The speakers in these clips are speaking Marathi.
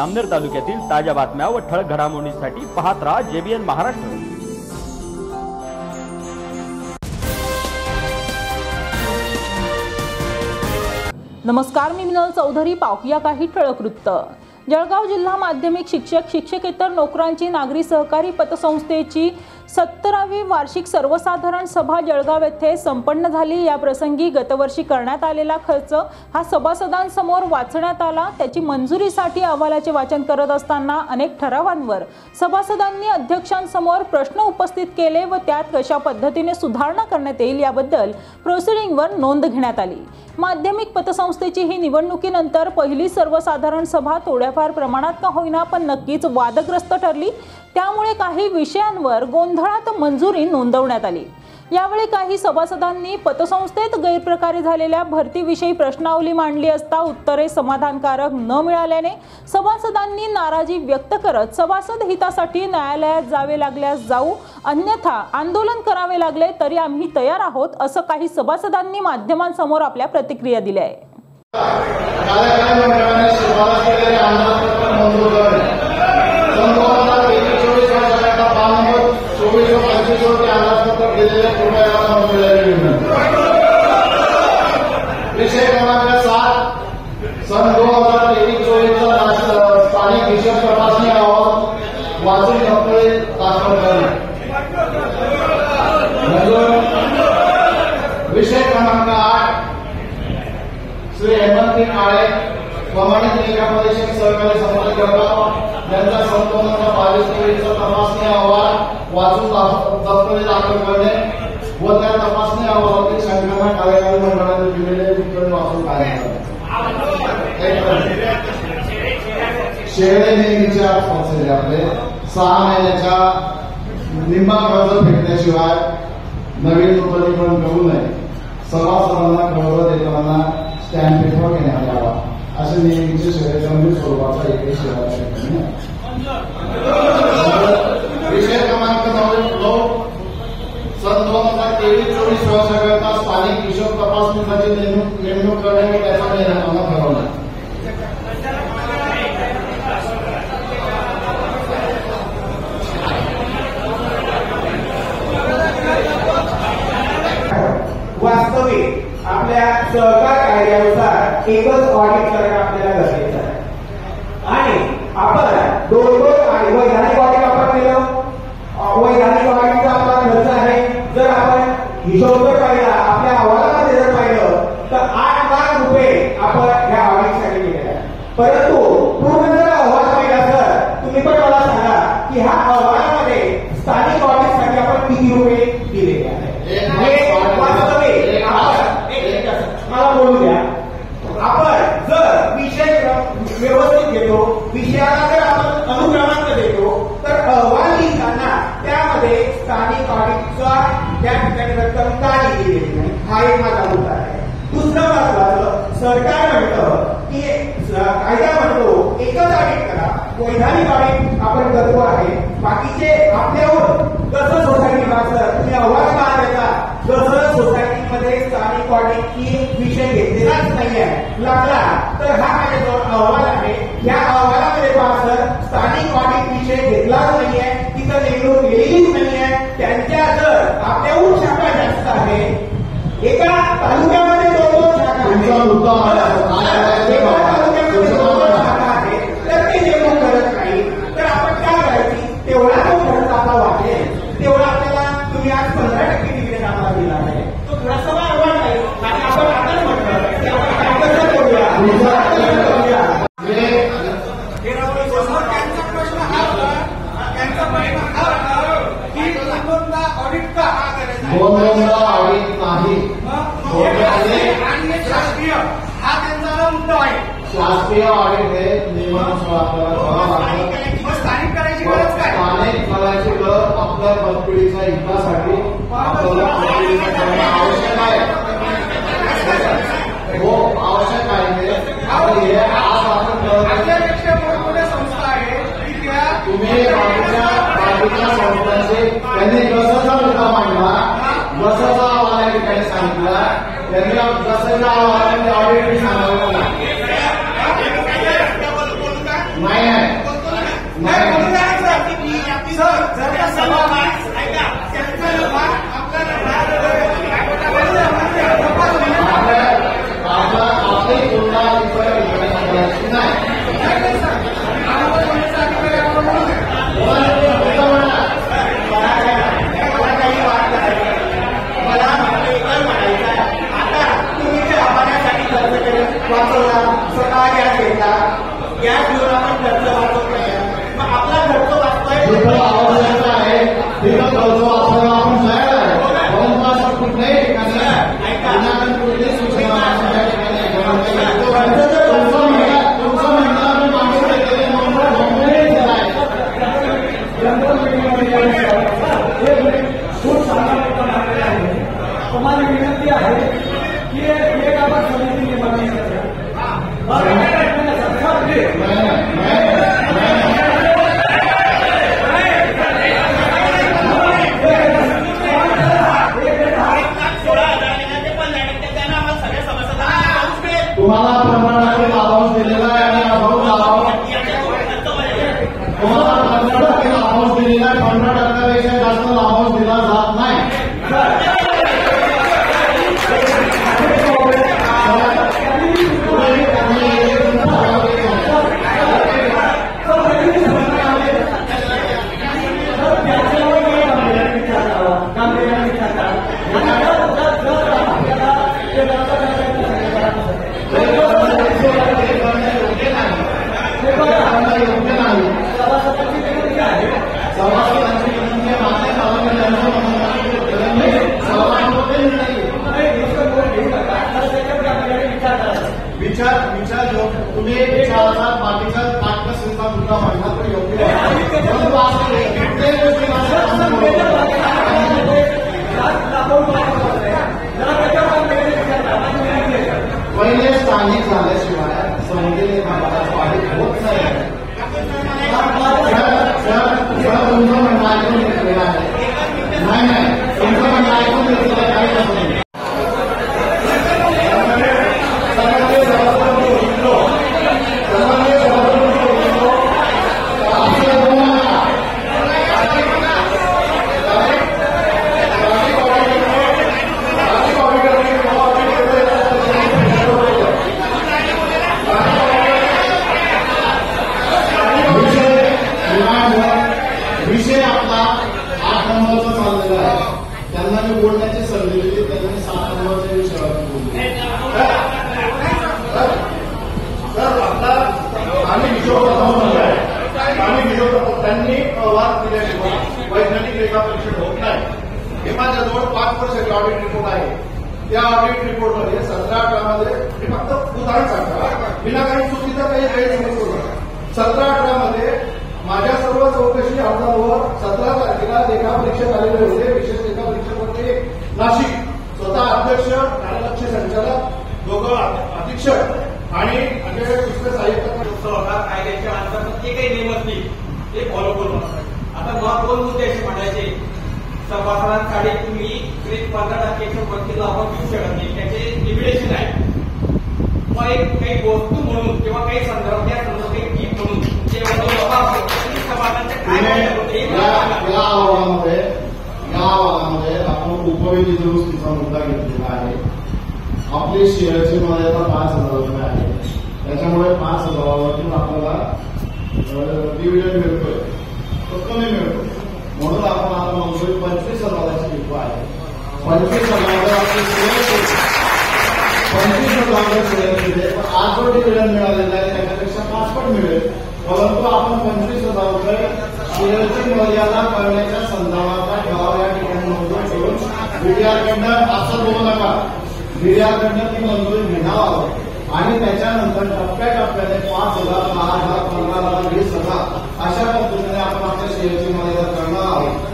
अमनेर तालुक्यातील ताज्या बातम्या व ठळक घडामोडींसाठी पाहत राहा जेबीएन महाराष्ट्र. नमस्कार मी मिनल चौधरी. पाहूया काही ठळक वृत्त. जळगाव जिल्हा माध्यमिक शिक्षक शिक्षकेतर नोकरांची नागरी सहकारी पतसंस्थेची सत्तरावी वार्षिक सर्वसाधारण सभा जळगाव येथे संपन्न झाली. या प्रसंगी गतवर्षी करण्यात आलेला खर्च हा सभासदांसमोर वाचण्यात आला. त्याची मंजुरीसाठी अहवालाचे वाचन करत असताना अनेक ठरावांवर सभासदांनी अध्यक्षांसमोर प्रश्न उपस्थित केले व त्यात कशा पद्धतीने सुधारणा करण्यात येईल याबद्दल प्रोसिडिंगवर नोंद घेण्यात आली. माध्यमिक पतसंस्थेची ही निवडणुकीनंतर पहिली सर्वसाधारण सभा थोड्याफार प्रमाणात का होईना पण नक्कीच वादग्रस्त ठरली. त्यामुळे काही विषयांवर गोंधळात मंजुरी नोंदवण्यात आली. यावेळी काही सभासदांनी पतसंस्थेत गैरप्रकारे झालेल्या भरतीविषयी प्रश्नावली मांडली असता उत्तरे समाधानकारक न मिळाल्याने सभासदांनी नाराजी व्यक्त करत सभासद हितासाठी न्यायालयात जावे लागल्यास जाऊ अन्यथा आंदोलन करावे लागले तरी आम्ही तयार आहोत असं काही सभासदांनी माध्यमांसमोर आपल्या प्रतिक्रिया दिल्या आहे शेवटी व पंचवीस कृपया मंजुरीसाठी विनंती विषय क्रमांक सात सन दोन हजार तेवीस चोवीसचा स्थानिक हिशोब तपासणी अहवाल वाचून नोकरी दाखल करणे विषय क्रमांक आठ श्री हेमंत काळे प्रमाणित लेखा परिषद सहकारी संमती जळगाव यांचा संपूर्ण बावीस तपासणी अहवाल वाचून दा- दाखल करणे व त्या तपासणी अहवालातील शंकांना कार्यकारी मंडळाने दिलेले उत्तर वाचून काढणे. शेळे नेहमीचे स्पॉन्सर आपले. सहा महिन्याच्या निम्मा कर्ज फेडण्याशिवाय नवीन नूतनीकरण करू नये. सभासदांना कर्ज देताना स्टॅम्प पेपर घेण्यात यावा. असे नेहमीचे शेअर स्वरूपाचा एकही शेअर विषय क्रमांक नऊ नऊ सन दोन हजार तेवीस चोवीस वर्षाकरता स्थानिक हिशोब तपासणीसाठी नेमणूक नेमणूक करणे व त्याचा निर्णय ठरवणे वास्तविक आपल्या सहकार कायद्यानुसार एकच ऑडिट करणं आपल्याला गरजेचं आहे आणि आपण दोन दोन आणि वैधानिक ऑडिट आपण केलं अ, वैधानिक ऑडिटचा आपला खर्च आहे जर आपण हिशोब जर पाहिला आपल्या अहवालामध्ये जर पाहिलं तर आठ लाख रुपये आपण ह्या ऑडिटसाठी दिलेले आहे परंतु पूर्ण जर अहवाल पाहिला तर तुम्ही पण मला सांगा की ह्या अहवालामध्ये स्थानिक ऑडिटसाठी आपण किती रुपये दिलेले आहे एक हे लाख वास्तविक एक आपण- एक मिनिट, मला बोलू द्या आपण जर विषय व्यवस्थित घेतो विषयाला जर आपण अनुक्रमांक देतो. तर अहवाल लिहिताना त्यामध्ये स्थानिक ऑडिटचा त्या ठिकाणी रक्कम का लिहिली गेली नाही. हा एक माझा मुद्दा आहे. दुसरं महत्वाचं सरकार म्हणतं की कायदा म्हणतो एकच ऑडिट करा. वैधानिक ऑडिट आपण करतो आहे. बाकीचे आपल्यावर कसं सोसायटी वाचलं तुम्ही अहवाल का देता जसं सोसायटीमध्ये स्थानिक ऑडिटची विषय घेतलेलाच नाही आहे लागला. तर हा माझ्याजवळ अहवाल आहे. या अहवालामध्ये पहा स्थानिक ऑडिट विषय घेतलाच नाहीये तिथं नेमणूक केलेलीच नाहीये त्यांच्या जर आपल्याहून शाखा जास्त आहे एका तालुक्यामध्ये दोन दोन शाखा आहेत. मुद्दा मला काय आहे ते एका बघा. तालुक्यामध्ये तुमचा दोन दोन मुद्दा शाखा आहेत. तर ते नेमणूक करत नाही तर आपण काय करायची तेवढा तो खर्च आता वाढेल तेवढा आपल्याला तुम्ही आज पंधरा टक्के डिव्हिडंड आम्हाला दिला आहे तो थोडासा वाढ नाही आणि आपण आताच म्हटलं की आपण काय कसं करूया कसं करूया हे त्यांचा प्रश्न हा होता त्यांचा प्रश्न हा होता की दोनदा ऑडिट का हा करायचा दोन दोनदा ऑडिट नाही. आणि शास्त्रीय हा त्यांचा मुद्दा आहे. शास्त्रीय ऑडिट हे नियमानुसार आपल्याला करावं लागतं. मग स्थानिक करायची गरज काय? स्थानिक करायची गरज आपल्या पतपिढीच्या हितासाठी आपल्याला पतपिढीचं करणं आवश्यक आहे. हो आवश्यक आहे. ते. हे आज आपण करत आहे. आपल्यापेक्षा मोठमोठ्या संस्था आहेत की त्या तुम्ही बाकीच्या बाकीच्या संस्थांचे त्यांनी जसाचा मुद्दा मांडला जसाचा त्यांनी या ठिकाणी सांगितला त्यांनी जसाचा अहवाल ऑडिट सांगावं लागला. चा मुद्दा घेतलेला आहे. आपली शेअरची मर्यादा पाच हजार रुपये आहे त्याच्यामुळे पाच हजारावरून आपल्याला डिव्हिडंड मिळतोय. तो कमी मिळतो. म्हणून आपण आता म्हणतोय पंचवीस हजाराची किंवा आहे. पंचवीस हजार पंचवीस हजार शेअर दिले पण आठ पट डिव्हिडंड मिळालेला आहे त्याच्यापेक्षा पाच पण मिळेल. परंतु आपण पंचवीस हजार रुपये शेअरची मर्यादा करण्याच्या संदर्भात या ठिकाणी नोंदवून ठेवून मीडियाकडनं असं बोलू नका. मीडियाकडनं ती मंजुरी घेणार. आणि त्याच्यानंतर टप्प्याटप्प्याने पाच हजार दहा हजार पंधरा हजार वीस हजार अशा पद्धतीने आपण आपल्या सेवेची मर्यादा करणार आहोत.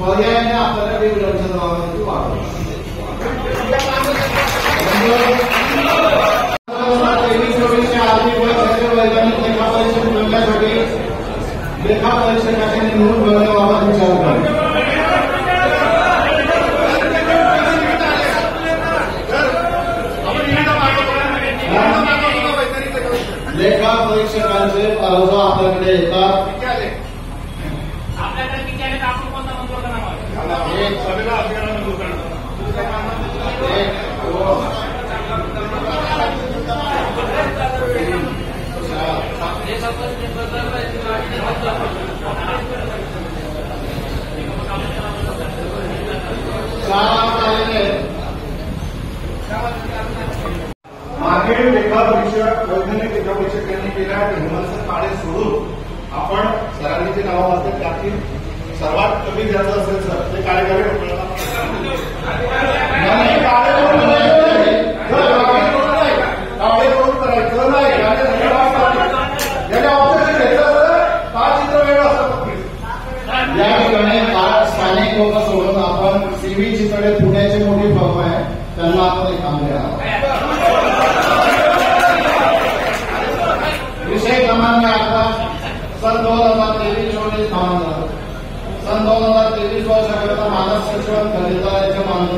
पर्यायाने आपल्याला वेगवेगळ्या जबाबदारी वाढवली लेखा परीक्षकांनी निवडून मिळवण्याबाबत विचार करा સ્વ લલિતાય છે માનવ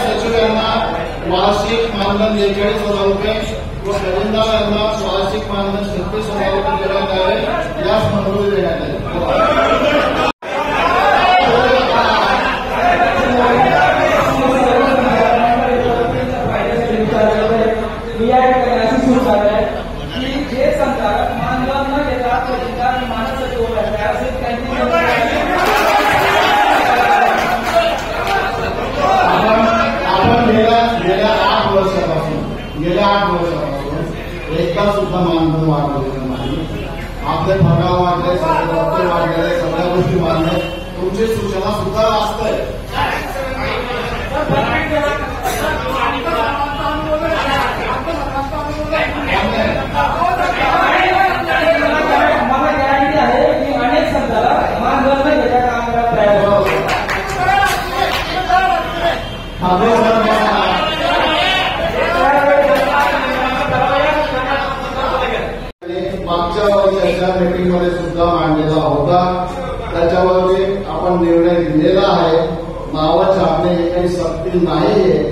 सचिव वार्षिक मानदंड बेचाळीस हज़ार रुपये व प्रविंदा यांना छत्तीस हज़ार रुपये देण्यात आले यास मंजुरी देण्यात आली गोष्टी मान्य तुमची सूचना सुद्धा असतंय नाही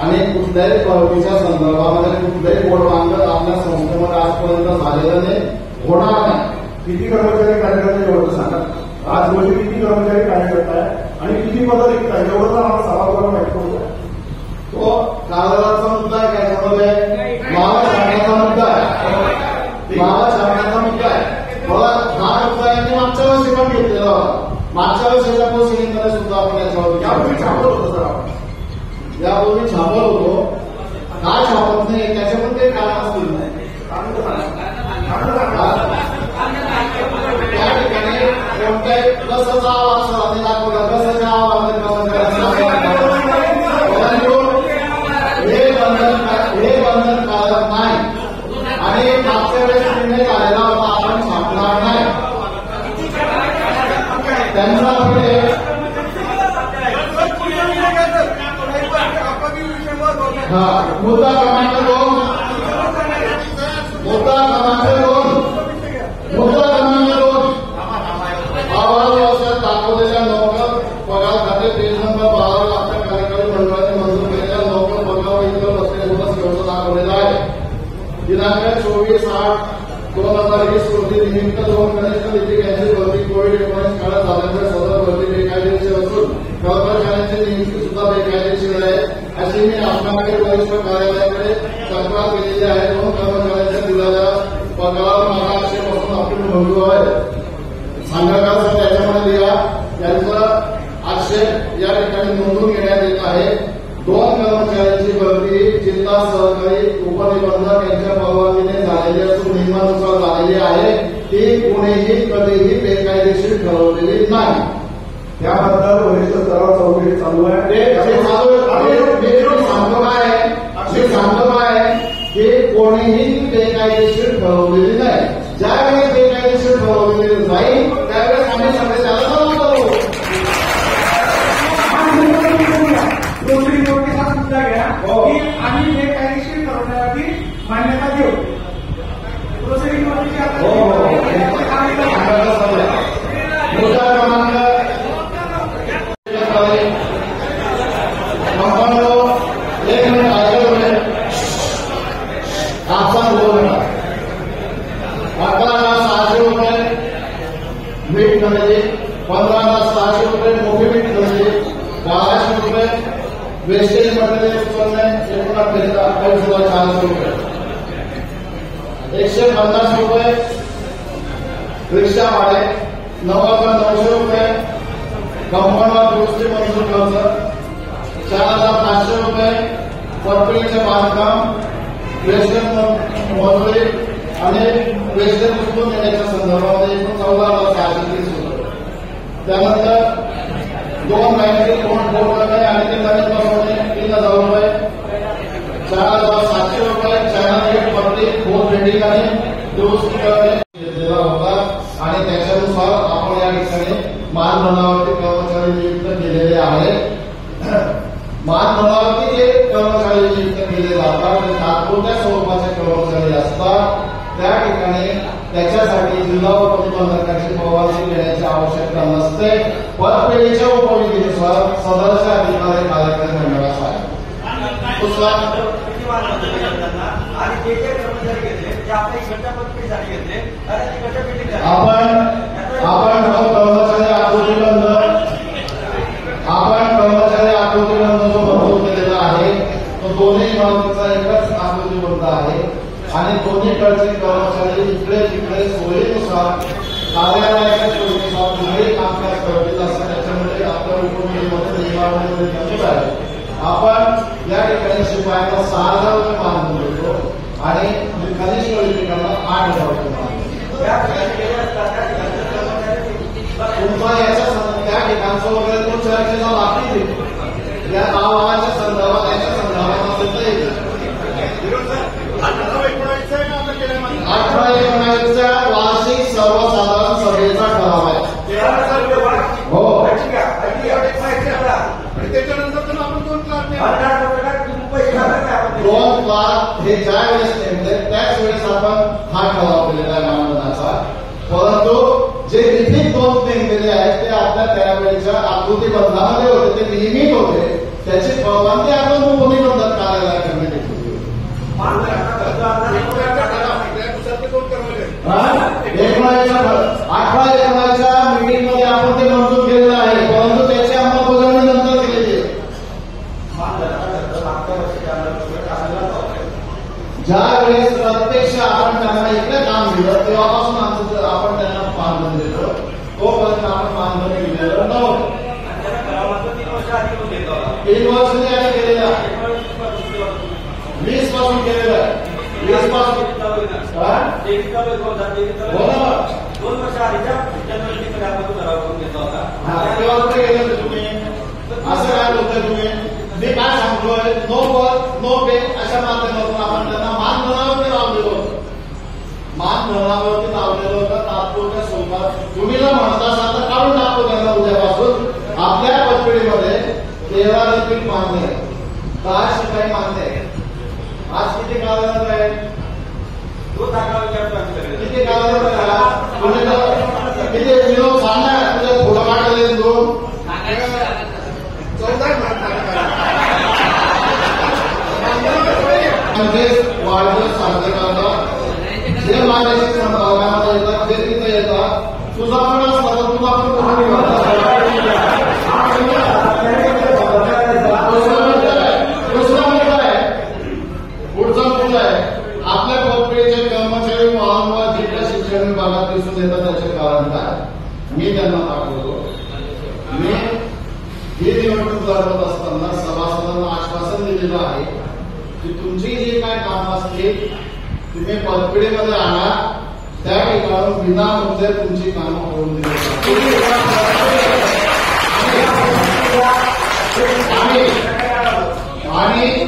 आणि कुठल्याही परतीच्या संदर्भामध्ये कुठलंही बोर्ड आपल्या संस्थेमध्ये आजपर्यंत झालेलं नाही. होणार नाही. किती कर्मचारी कार्यकर्ते एवढं सांगा. आज रोजी किती कर्मचारी कार्यकर्ता आहे? आणि किती पद एवढं आम्हाला राज्यातील वरिष्ठ कार्यालयाकडे तक्रार केलेली आहे म्हणून कर्मचाऱ्यांच्या दिलेल्या पगारावर मला आपण भोगलो आहे. संघाचा त्याच्यामध्ये दिला त्यांचा आक्षेप या ठिकाणी नोंदून घेण्यात येत आहे दोन कर्मचाऱ्यांची भरती जिल्हा सहकारी उपनिबंधक यांच्या परवानगीने झालेली असून नियमानुसार झालेली आहे. ती कोणीही कधीही बेकायदेशीर ठरवलेली नाही त्याबद्दल वरिष्ठ सराव चौकशी चालू आहे सांगतो काय मी सांगतो काय की कोणीही बेकायदेशीर ठरवलेली नाही. ज्यावेळेस बेकायदेशीर ठरवलेली नाही त्यावेळेस आम्ही सगळे त्याला हो. आम्ही बेकायदेशीर ठरवण्यासाठी मान्यता देऊ. प्रोसिडिंग विशेष पडलेले उत्पन्न एकोणापर्यंत अठ्ठावीस रुपये एकशे पन्नास रुपये रिक्षा भाडे नऊ हजार नऊशे रुपये कंपाऊंडला दुरुस्ती मंजूर खर्च चार हजार पाचशे रुपये परपिडीचे बांधकाम रेशन मजुरी आणि रेशन उचलून देण्याच्या संदर्भामध्ये एकूण चौदा हजार सहाशे तीस रुपये त्यानंतर दोन महिन्याचे कोण बोलत आणि ते नवीन हजार रुपये चार हजार सातशे रुपये चॅनल गेट वरती बोर्ड बेडिंग आणि दुरुस्ती करणे होता आणि त्याच्यानुसार आपण या ठिकाणी मानधनावरती कर्मचारी नियुक्त केलेले आहेत. मानधनावरती जे कर्मचारी नियुक्त केले जातात ते तात्पुरत्या स्वरूपाचे कर्मचारी असतात. त्या ठिकाणी त्याच्यासाठी जिल्हा उपनिबंधकाची परवानगी घेण्याची आवश्यकता नसते. पदपेढीच्या उपविधीनुसार सदस्य अधिकारी कार्यक्रम मंडळाचा आहे किती आणि जे जे कर्मचारी घेतले ते आपल्या घेतले आणि आपण आपण कर्मचारी आकृतीबंध आपण कर्मचारी आकृतीबंध जो मंजूर केलेला आहे तो दोन्ही इमारतीचा एकच आकृतीबंध आहे. आणि दोन्हीकडचे कर्मचारी इकडे तिकडे सोयीनुसार कार्यालयाच्या सोयीनुसार कुठेही कामकाज करतील असं त्याच्यामध्ये आपल्या आहे. आपण या ठिकाणी शिपायाला साधारण मान मिळतो. आणि कनिष्ठ लिपिकांना आठ हजार रुपये त्या तुमचा याच्या त्या ठिकाणचं वगैरे तो चर्चेचा बाकी या नावाच्या संदर्भात याच्या संदर्भात असेल तर येईल. अठरा एकोणावीसच्या वार्षिक सर्वसाधारण सभेचा ठराव आहे. दोन लाख हे ज्या वेळेस नेमले त्याच वेळेस आपण हा ठराव केलेला आहे मानधनाचा परंतु जे लिखित दोन नेमलेले आहेत ते आपल्या त्यावेळेच्या आकृती बंधामध्ये होते ते नियमित होते. त्याची परवानगी आपण भूमी बंधन कार्यालय करण्यात येत होती. एकोणाच्या अठरा एकोणाच्या मीटिंगमध्ये आपण ते मंजूर केलेलं आहे परंतु त्याची अंमलबजावणी नंतर केलेली आहे ज्या वेळेस प्रत्यक्ष आपण त्यांना इकडे काम दिलं तेव्हापासून आमचं ते- आपण त्यांना मानधन देतो तोपर्यंत आपण मानधन दिलेलं नव्हतं तीन वर्ष त्यांनी केलेलं आहे वीसपासून केलेलं आहे वीसपासून दोन वर्ष आधीच्या घेतला होता तुम्ही असं काय बोलताय तुम्ही मी काय सांगतोय नो वर्क नो पे अशा माध्यमातून आपण त्यांना मानधनावरती लावलेलं होतं मानधनावरती लावलेलं होतं तात्पुरत्या स्वरूपात तुम्ही जर म्हणता असाल तर काढून टाकतो त्यांना उद्यापासून आपल्या पदपिढीमध्ये तेरा देखील मान्य आहे. दहा शिपाई मान्य आहे? आज किती कालावधी आहे? तो दाखला सगळे. किती कालावधी किती विनोद फोटो काढले दोन म्हणजेच वाढदिवस साजरे करतात. जे माझ्याशी भागामध्ये येतात जे तिथे येतात तुझा पण असला तर तुझा पण कोणी दुसरा मुद्दा आहे पुढचा मुद्दा आहे आपल्या पदवीचे कर्मचारी वारंवार जिल्हा शिक्षण विभागात दिसून येतात त्याचे कारण काय मी त्यांना दाखवतो मी ही निवडणूक लढवत असताना सभासदांना आश्वासन दिलेलं आहे की तुमची जी काय कामं असतील तुम्ही पदपिढीमध्ये आणा त्या ठिकाणून विनामुद्दे म्हणजे तुमची कामं करून दिली आणि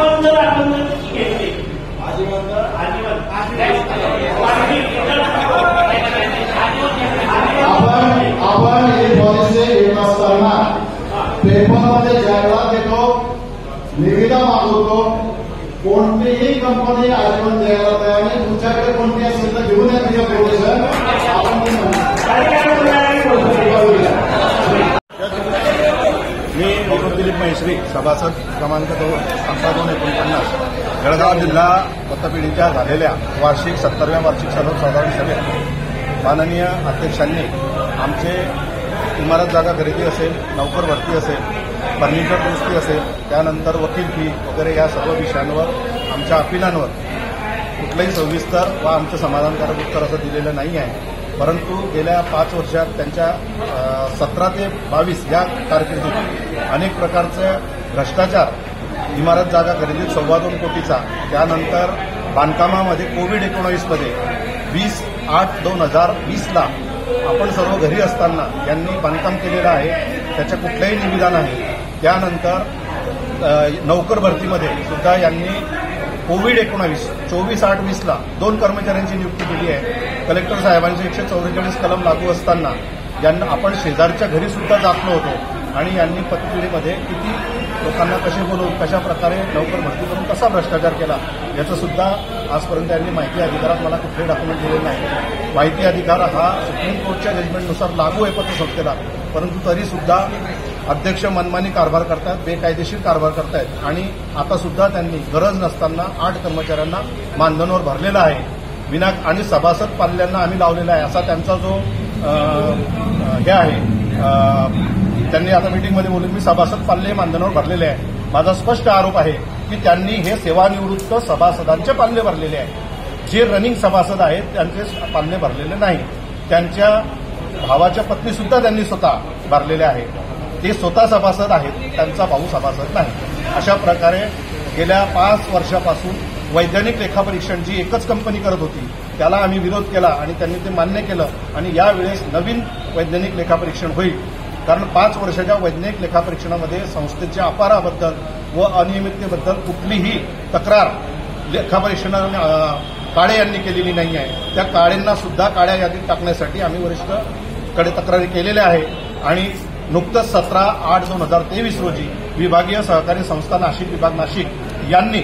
आजीवन जर आपण जर घेतली आजीवन आजीवन आपण ही पॉलिसी घेत असताना पेपरमध्ये जाहिरात देतो निविदा मागवतो. कोणतीही कंपनी आजीवन जाहिरात आहे आणि तुमच्याकडे कोणती असेल तर घेऊन या तुझ्या प्रोटेशन आपण ती मी मैश्री सभासद क्रमांक दोन संस्था दोन एकोणपन्नास. जळगाव जिल्हा पतपिढीच्या झालेल्या वार्षिक सत्तरव्या वार्षिक सर्वसाधारण सभेत माननीय अध्यक्षांनी आमचे इमारत जागा खरेदी असेल नोकर भरती असेल फर्निचर दुरुस्ती असेल त्यानंतर वकील फी वगैरे या सर्व विषयांवर आमच्या अपिलांवर कुठलंही सविस्तर वा आमचं समाधानकारक उत्तर असं दिलेलं नाही आहे. परंतु गेल्या पाच वर्षात त्यांच्या सतरा ते बावीस या कारकिर्दीत अनेक प्रकारचे भ्रष्टाचार इमारत जागा खरेदीत सव्वा दोन कोटीचा त्यानंतर बांधकामामध्ये कोविड एकोणावीसमध्ये वीस आठ दोन हजार वीसला आपण सर्व घरी असताना यांनी बांधकाम केलेलं आहे त्याच्या कुठलंही निविदा नाही. त्यानंतर अ, नोकर भरतीमध्ये सुद्धा यांनी कोविड एकोणावीस चोवीस आठ वीसला दोन कर्मचाऱ्यांची नियुक्ती केली आहे. कलेक्टर साहेबांचे एकशे चौवेचाळीस कलम लागू असताना ज्यांना आपण शेजारच्या घरी सुद्धा जात नव्हतो आणि यांनी पतपिढीमध्ये किती लोकांना कसे बोलवून कशा प्रकारे लवकर भरती करून कसा भ्रष्टाचार केला याचं सुद्धा आजपर्यंत यांनी माहिती अधिकारात मला कुठले डॉक्युमेंट दिले नाही. माहिती अधिकार हा सुप्रीम कोर्टच्या जजमेंटनुसार लागू आहे पतसंस्थेला परंतु तरी सुद्धा अध्यक्ष मनमानी कारभार करतायत बेकायदेशीर कारभार करतायत आणि आता सुद्धा त्यांनी गरज नसताना आठ कर्मचाऱ्यांना मानधनावर भरलेलं आहे. विना आणि सभासद पाल्यांना आम्ही लावलेला आहे. असा त्यांचा जो हे आहे. त्यांनी आता मीटिंगमध्ये बोलून मी सभासद पाल्ले मानधनावर भरलेले आहे. माझा स्पष्ट आरोप आहे की त्यांनी हे सेवानिवृत्त सभासदांचे पाल्ले भरलेले आहे. जे रनिंग सभासद आहेत त्यांचे पाल्ले भरलेले नाही. त्यांच्या भावाच्या पत्नी सुद्धा त्यांनी स्वतः भरलेल्या आहेत ते स्वतः सभासद आहेत त्यांचा भाऊ सभासद नाही. अशा प्रकारे गेल्या पाच वर्षापासून वैज्ञानिक लेखापरीक्षण जी एकच कंपनी करत होती त्याला आम्ही विरोध केला आणि त्यांनी ते मान्य केलं आणि यावेळेस नवीन वैज्ञानिक लेखापरीक्षण होईल. कारण पाच वर्षाच्या वैज्ञानिक लेखापरीक्षणामध्ये संस्थेच्या अपाराबद्दल व अनियमिततेबद्दल कुठलीही तक्रार लेखापरीक्षणाने काळे यांनी केलेली नाही आहे. त्या काळेंना सुद्धा काळ्या यादीत टाकण्यासाठी आम्ही वरिष्ठकडे तक्रारी केलेल्या आहे आणि नुकतंच सतरा आठ दोन हजार तेवीस रोजी विभागीय सहकारी संस्था नाशिक विभाग नाशिक यांनी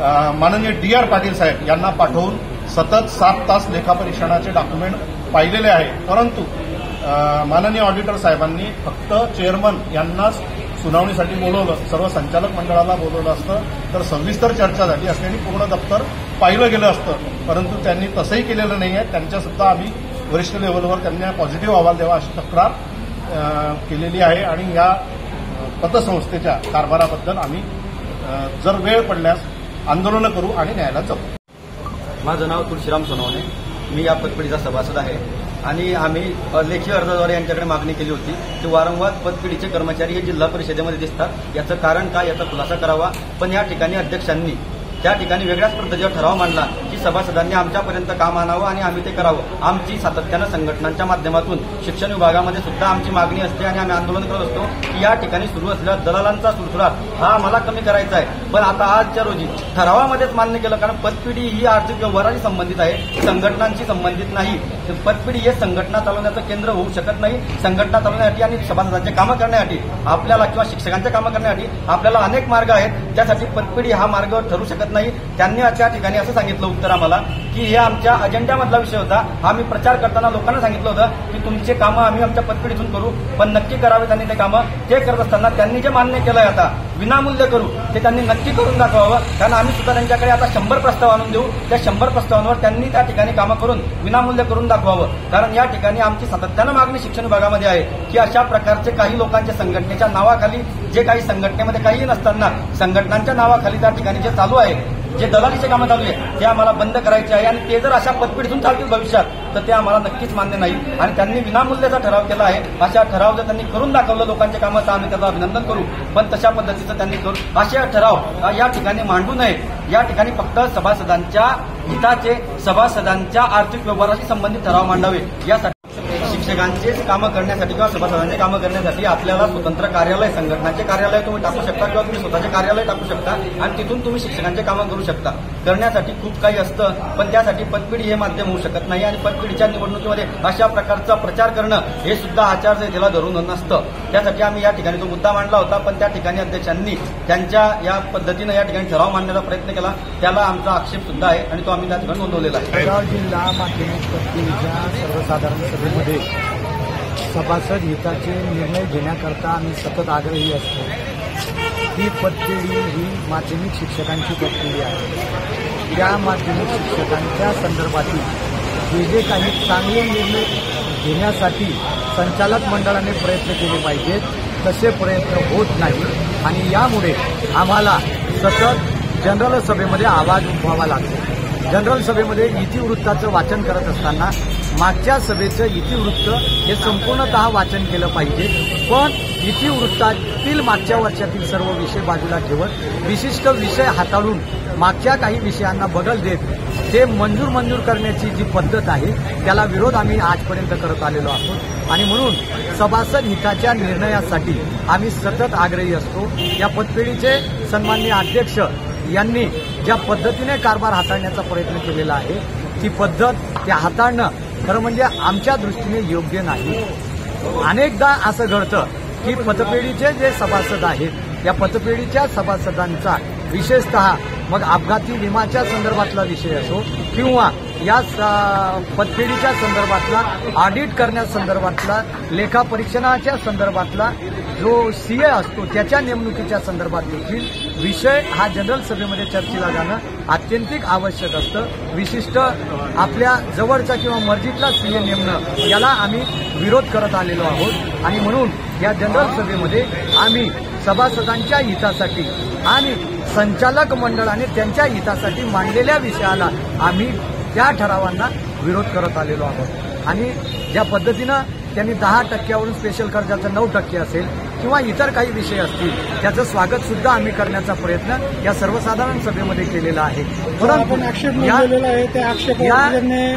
माननीय डी आर पाटील साहेब यांना पाठवून सतत सात तास लेखापरीक्षणाचे डॉक्युमेंट पाहिलेले आहे. परंतु माननीय ऑडिटर साहेबांनी फक्त चेअरमन यांनाच सुनावणीसाठी बोलवलं सर्व संचालक मंडळाला बोलवलं असतं तर सविस्तर चर्चा झाली असते आणि पूर्ण दप्तर पाहिलं गेलं असतं. परंतु त्यांनी तसंही केलेलं नाही आहे. त्यांच्यासुद्धा आम्ही वरिष्ठ लेवलवर त्यांना पॉझिटिव्ह अहवाल द्यावा अशी तक्रार केलेली आहे आणि या पतसंस्थेच्या कारभाराबद्दल आम्ही जर वेळ पडल्यास आंदोलनं करू आणि न्यायालयात जाऊ. माझं नाव तुळशीराम सोनवणे. मी या पतपिढीचा सभासद आहे. आणि आम्ही लेखी अर्जाद्वारे यांच्याकडे मागणी केली होती की वारंवार पतपिढीचे कर्मचारी हे जिल्हा परिषदेमध्ये दिसतात. याचं कारण काय याचा खुलासा करावा. पण या ठिकाणी अध्यक्षांनी त्या ठिकाणी वेगळ्याच पद्धतीचा ठराव मांडला. सभासदांनी आमच्यापर्यंत काम आणावं आणि आम्ही ते करावं. आमची सातत्यानं संघटनांच्या माध्यमातून शिक्षण विभागामध्ये सुद्धा आमची मागणी असते आणि आम्ही आंदोलन करत असतो की या ठिकाणी सुरू असलेल्या दलालांचा सुरसुरात हा आम्हाला कमी करायचा आहे. पण आता आजच्या रोजी ठरावामध्येच मान्य केलं कारण पतपिढी ही आर्थिक व्यवहाराशी संबंधित आहे. संघटनांशी संबंधित नाही. पतपिढी हे संघटना चालवण्याचं केंद्र होऊ शकत नाही. संघटना चालवण्यासाठी आणि सभासदांचे कामं करण्यासाठी आपल्याला किंवा शिक्षकांचे कामं करण्यासाठी आपल्याला अनेक मार्ग आहेत. त्यासाठी पतपिढी हा मार्ग ठरू शकत नाही. त्यांनी त्या ठिकाणी असं सांगितलं उत्तर आम्हाला की हे आमच्या अजेंड्यामधला विषय होता. आम्ही प्रचार करताना लोकांना सांगितलं होतं की तुमचे कामं आम्ही आमच्या पतपिढीतून करू पण नक्की करावे त्यांनी ते कामं. ते करत असताना त्यांनी जे मान्य केलंय आता विनामूल्य करू ते त्यांनी नक्की करून दाखवावं. कारण आम्ही सुद्धा त्यांच्याकडे आता शंभर प्रस्ताव आणून देऊ. त्या शंभर प्रस्तावांवर त्यांनी त्या ठिकाणी कामं करून विनामूल्य करून दाखवावं. कारण या ठिकाणी आमची सातत्यानं मागणी शिक्षण विभागामध्ये आहे की अशा प्रकारचे काही लोकांच्या संघटनेच्या नावाखाली जे काही संघटनेमध्ये काही नसताना संघटनांच्या नावाखाली त्या ठिकाणी जे चालू आहे जे दलालीचे कामं चालू ते आम्हाला बंद करायचे आहे आणि ते जर अशा पतपिढीतून चालतील भविष्यात तर ते आम्हाला नक्कीच मान्य नाही. आणि त्यांनी विनामूल्याचा ठराव केला आहे. अशा ठराव जर त्यांनी करून दाखवलं लोकांच्या कामाचं आम्ही त्याचं अभिनंदन करू. पण तशा पद्धतीचं त्यांनी करू. असे ठराव या ठिकाणी मांडू नये. या ठिकाणी फक्त सभासदांच्या हिताचे सभासदांच्या आर्थिक व्यवहाराशी संबंधित ठराव मांडावे. यासाठी शिक्षकांचेच कामं करण्यासाठी किंवा सभासदांची कामं करण्यासाठी आपल्याला स्वतंत्र कार्यालय संघटनाचे कार्यालय तुम्ही टाकू शकता किंवा तुम्ही स्वतःचे कार्यालय टाकू शकता आणि तिथून तुम्ही शिक्षकांचे कामं करू शकता. करण्यासाठी खूप काही असतं पण त्यासाठी पतपिढी हे माध्यम होऊ शकत नाही आणि पतपिढीच्या निवडणुकीमध्ये अशा प्रकारचा प्रचार करणं हे सुद्धा आचारसंहितेला धरून नसतं. त्यासाठी आम्ही या ठिकाणी तो मुद्दा मांडला होता पण त्या ठिकाणी अध्यक्षांनी त्यांच्या या पद्धतीनं या ठिकाणी ठराव मांडण्याचा प्रयत्न केला. त्याला आमचा आक्षेप सुद्धा आहे आणि तो आम्ही त्या ठिकाणी नोंदवलेला आहे. जिल्हा माध्यमिक सर्वसाधारण सभेमध्ये सभासद हिताचे निर्णय घेण्याकरता आम्ही सतत आग्रही असतो. ही पतपिढी ही माध्यमिक शिक्षकांची पतपिढी आहे. त्या माध्यमिक शिक्षकांच्या संदर्भातील जे जे काही चांगले निर्णय घेण्यासाठी संचालक मंडळाने प्रयत्न केले पाहिजेत तसे प्रयत्न होत नाही आणि यामुळे आम्हाला सतत जनरल सभेमध्ये आवाज उठवावा लागतो. जनरल सभेमध्ये इतिवृत्ताचं वाचन करत असताना मागच्या सभेचं इतिवृत्त हे संपूर्णतः वाचन केलं पाहिजे. पण इतिवृत्तातील मागच्या वर्षातील सर्व विषय बाजूला ठेवत विशिष्ट विषय हाताळून मागच्या काही विषयांना बदल देत ते मंजूर मंजूर करण्याची जी पद्धत आहे त्याला विरोध आम्ही आजपर्यंत करत आलेलो आहोत. आणि म्हणून सभासद हिताच्या निर्णयासाठी आम्ही सतत आग्रही असतो. या पतपेढीचे सन्माननीय अध्यक्ष यांनी ज्या पद्धतीने कारभार हाताळण्याचा प्रयत्न केलेला आहे ती पद्धत त्या हाताळणं खरं म्हणजे आमच्या दृष्टीने योग्य नाही. अनेकदा असं घडतं की पतपेढीचे जे सभासद आहेत या पतपेढीच्या सभासदांचा विशेषतः मग अपघाती विमाच्या संदर्भातला विषय असो किंवा या स- पतपेढीच्या संदर्भातला ऑडिट करण्यासंदर्भातला लेखापरीक्षणाच्या संदर्भातला हो, जो सीए असतो. त्याच्या नेमणुकीच्या संदर्भात देखील विषय हा जनरल सभेमध्ये चर्चेला जाणं अत्यंतिक आवश्यक असतं. विशिष्ट आपल्या जवळचा किंवा मर्जीतला सीए नेमणं याला आम्ही विरोध करत आलेलो आहोत. आणि म्हणून या जनरल सभेमध्ये आम्ही सभासदांच्या हितासाठी आणि संचालक मंडळाने त्यांच्या हितासाठी मांडलेल्या विषयाला आम्ही त्या ठरावांना विरोध करत आलेलो आहोत. आणि ज्या पद्धतीनं त्यांनी दहा टक्क्यावरून स्पेशल कर्जाचं नऊ टक्के असेल किंवा इतर काही विषय असतील त्याचं स्वागत सुद्धा आम्ही करण्याचा प्रयत्न या सर्वसाधारण सभेमध्ये केलेला आहे या नोंद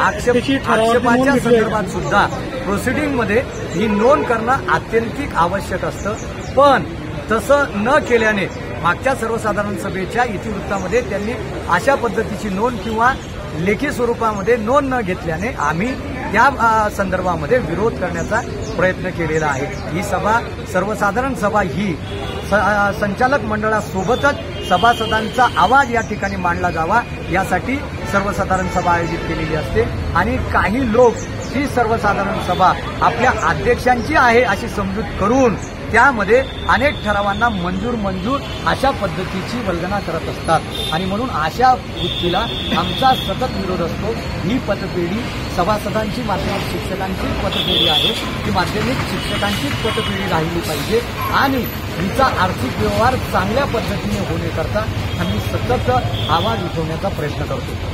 आक्षेपाच्या. संदर्भात सुद्धा प्रोसिडिंगमध्ये ही नोंद करणं आत्यंतिक आवश्यक असतं पण तसं न केल्याने मागच्या सर्वसाधारण सभेच्या इतिवृत्तामध्ये त्यांनी अशा पद्धतीची नोंद किंवा लेखी स्वरूपामध्ये नोंद न घेतल्याने आम्ही त्या संदर्भामध्ये विरोध करण्याचा प्रयत्न केलेला आहे. ही सभा सर्वसाधारण सभा ही स- संचालक मंडळासोबतच सभासदांचा आवाज या ठिकाणी मांडला जावा यासाठी सर्वसाधारण सभा आयोजित केलेली असते. आणि काही लोक ही सर्वसाधारण सभा आपल्या अध्यक्षांची आहे अशी समजूत करून त्यामध्ये अनेक ठरावांना मंजूर मंजूर अशा पद्धतीची वल्गना करत असतात. आणि म्हणून अशा वृत्तीला आमचा सतत विरोध असतो. ही पतपेढी सभासदांची माध्यमिक शिक्षकांची पतपेढी आहे. ती माध्यमिक शिक्षकांचीच पतपेढी राहिली पाहिजे. आणि हिचा आर्थिक व्यवहार चांगल्या पद्धतीने होण्याकरता आम्ही सतत आवाज उठवण्याचा प्रयत्न करतो.